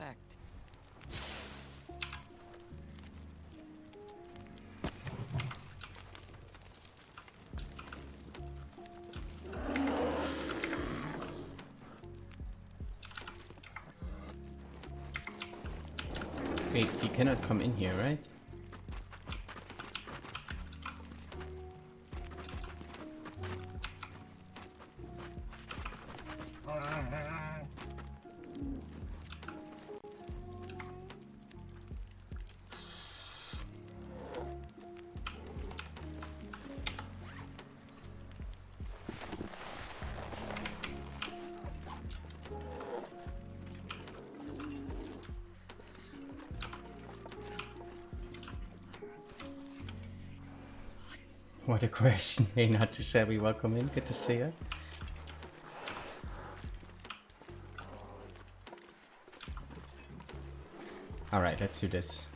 effect. Wait, he cannot come in here, right? What a question. Hey, not too shabby. Welcome in. Good to see you. Alright, let's do this.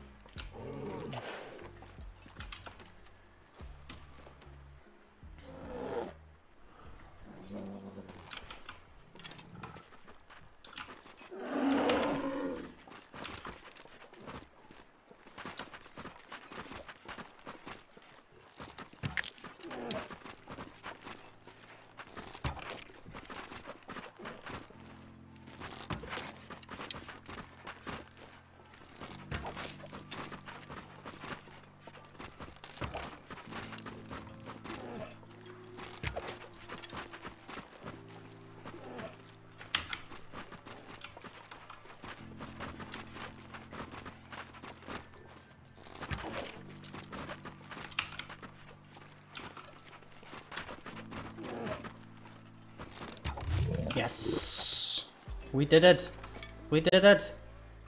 Yes! We did it! We did it!